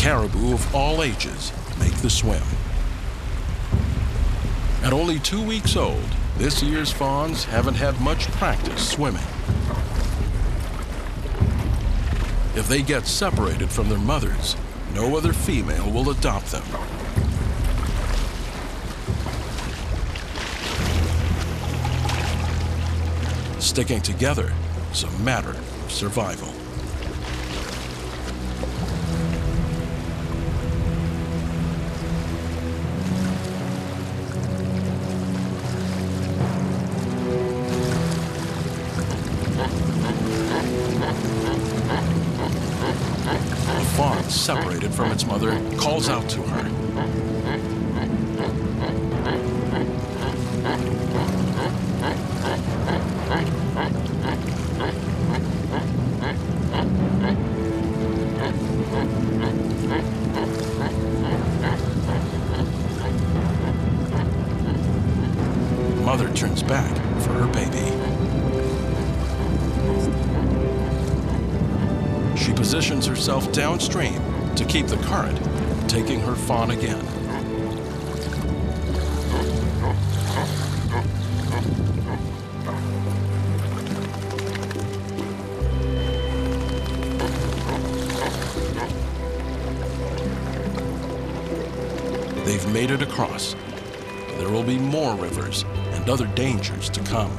Caribou of all ages make the swim. At only two weeks old, this year's fawns haven't had much practice swimming. If they get separated from their mothers, no other female will adopt them. Sticking together is a matter of survival. Separated from its mother calls out to her. Mother turns back for her baby. She positions herself downstream to keep the current taking her fawn again. They've made it across. There will be more rivers and other dangers to come.